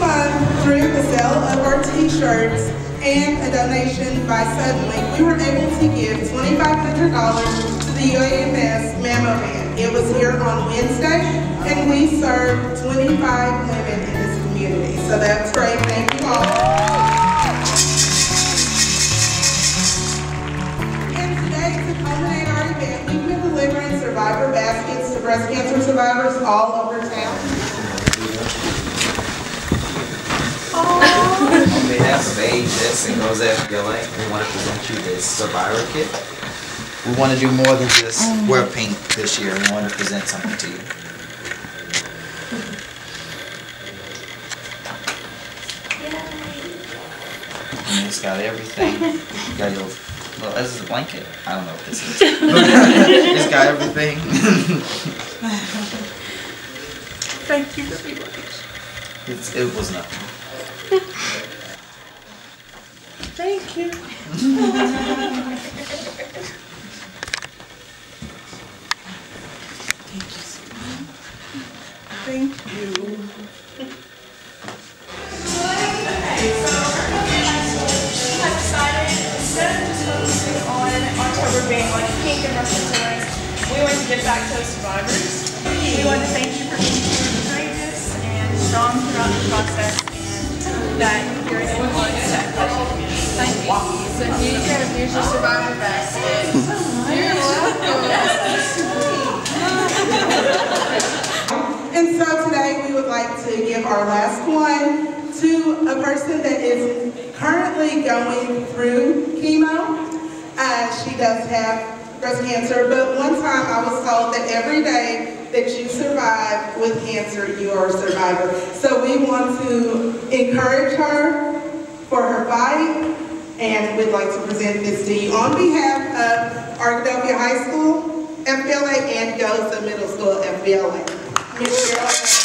month, through the sale of our t-shirts and a donation by Suddenlink, we were able to give $2,500 to the UAMS MammoVan. It was here on Wednesday, and we served 25 women in this community. So that's great. Thank you all. And today, to culminate our event, we've been delivering survivor baskets to breast cancer survivors all over town. Behalf of AHS and Goza FBLA, we want to present you this Survivor Kit. We want to do more than just oh. wear pink this year. We want to present something to you. And it's got everything. You got your, well, this is a blanket. I don't know what this is. it's got everything. Thank you very much. It's, it was nothing. Thank you. Thank you. Thank you. being pink and we want to give back to those survivors. We want to thank you for being courageous and strong throughout the process and that you're an influence to affect the survivor And so today we would like to give our last one to a person that is currently going through chemo. Uh, she does have breast cancer, but one time I was told that every day that you survive with cancer, you are a survivor. So we want to encourage her for her fight, and we'd like to present this to you on behalf of Arkadelphia High School, FBLA, and Goza Middle School, FBLA.